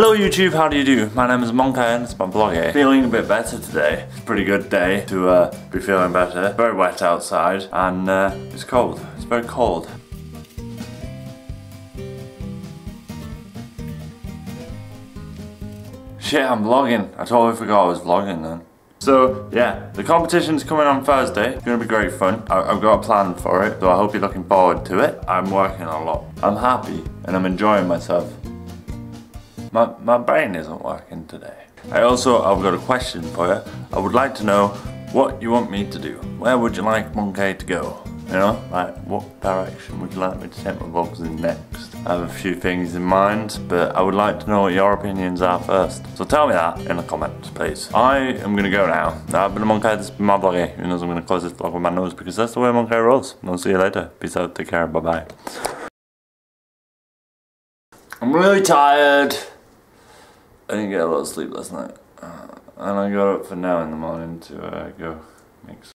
Hello YouTube, how do you do? My name is Monkaiy and it's my vlog here. Feeling a bit better today. It's a pretty good day to uh, be feeling better. Very wet outside and uh, it's cold. It's very cold. Shit, I'm vlogging. I totally forgot I was vlogging then. So yeah, the competition's coming on Thursday. It's gonna be great fun. I have got a plan for it, so I hope you're looking forward to it. I'm working a lot. I'm happy and I'm enjoying myself. My, my brain isn't working today. I also, I've got a question for you. I would like to know what you want me to do. Where would you like Monkaiy to go? You know, like what direction would you like me to take my vlogs in next? I have a few things in mind, but I would like to know what your opinions are first. So tell me that in the comments, please. I am gonna go now. I've been a Monkaiy, this has been my vlog here. You know, I'm gonna close this vlog with my nose because that's the way Monkaiy rolls. I'll see you later. Peace out, take care, bye bye. I'm really tired. I didn't get a lot of sleep last night. Uh, and I got up for now in the morning to uh, go make